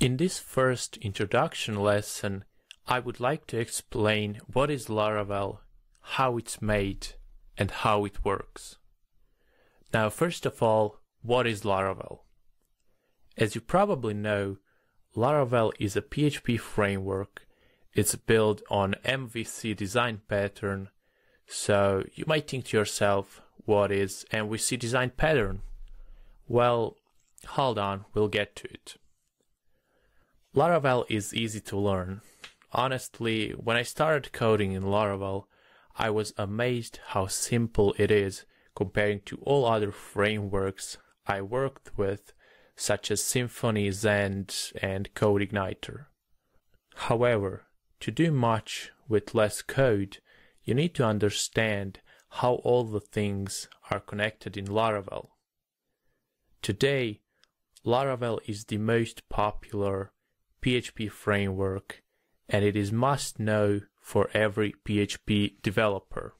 In this first introduction lesson, I would like to explain what is Laravel, how it's made, and how it works. Now, first of all, what is Laravel? As you probably know, Laravel is a PHP framework. It's built on MVC design pattern. So you might think to yourself, what is MVC design pattern? Well, hold on, we'll get to it. Laravel is easy to learn. Honestly, when I started coding in Laravel, I was amazed how simple it is comparing to all other frameworks I worked with, such as Symfony, Zend, and CodeIgniter. However, to do much with less code, you need to understand how all the things are connected in Laravel. Today, Laravel is the most popular PHP framework and it is must know for every PHP developer.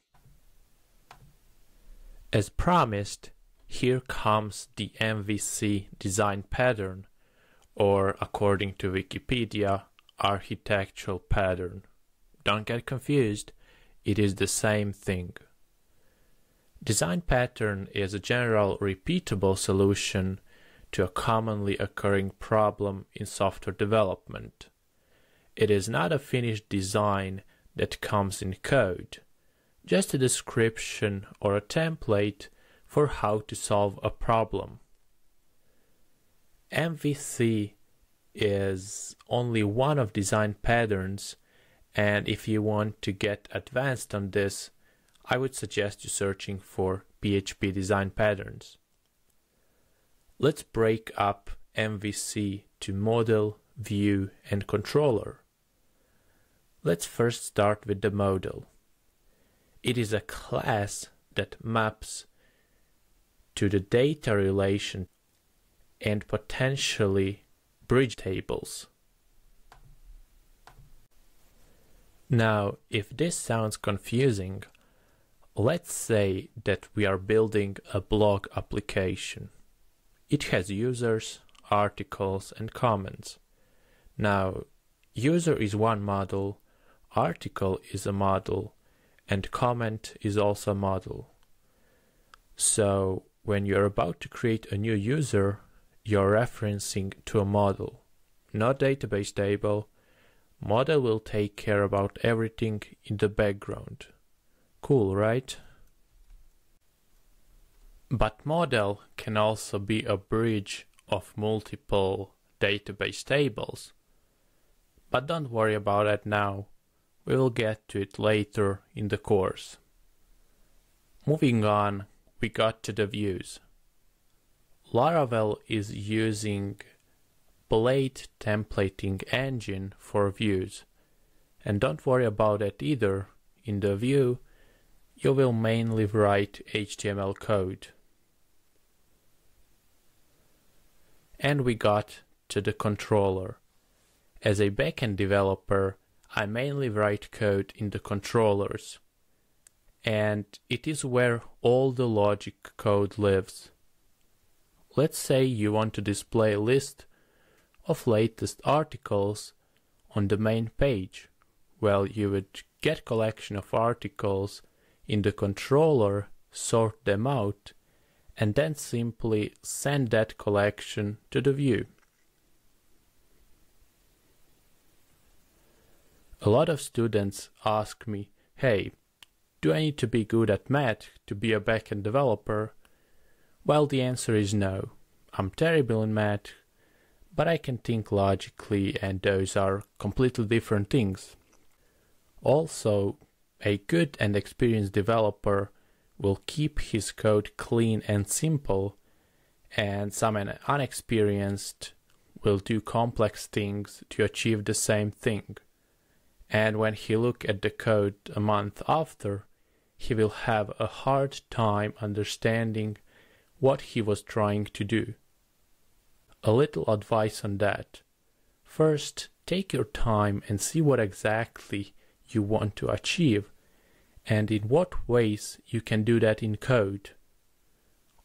As promised, here comes the MVC design pattern, or according to Wikipedia, architectural pattern. Don't get confused, it is the same thing. Design pattern is a general repeatable solution to a commonly occurring problem in software development. It is not a finished design that comes in code, just a description or a template for how to solve a problem. MVC is only one of design patterns and if you want to get advanced on this, I would suggest you searching for PHP design patterns. Let's break up MVC to model, view, and controller. Let's first start with the model. It is a class that maps to the data relation and potentially bridge tables. Now, if this sounds confusing, let's say that we are building a blog application. It has users, articles, and comments. Now, user is one model, article is a model, and comment is also a model. So, when you're about to create a new user, you're referencing to a model, not database table. Model will take care about everything in the background. Cool, right? But model can also be a bridge of multiple database tables. But don't worry about it now. We will get to it later in the course. Moving on, we got to the views. Laravel is using Blade templating engine for views. And don't worry about it either. In the view, you will mainly write HTML code. And we got to the controller. As a backend developer, I mainly write code in the controllers, and it is where all the logic code lives. Let's say you want to display a list of latest articles on the main page. Well, you would get collection of articles in the controller, sort them out, and then simply send that collection to the view. A lot of students ask me, hey, do I need to be good at math to be a backend developer? Well, the answer is no. I'm terrible in math, but I can think logically, and those are completely different things. Also, a good and experienced developer will keep his code clean and simple, and someone unexperienced will do complex things to achieve the same thing. And when he look at the code a month after, he will have a hard time understanding what he was trying to do. A little advice on that. First, take your time and see what exactly you want to achieve and in what ways you can do that in code.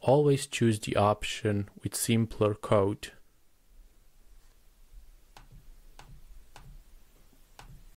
Always choose the option with simpler code.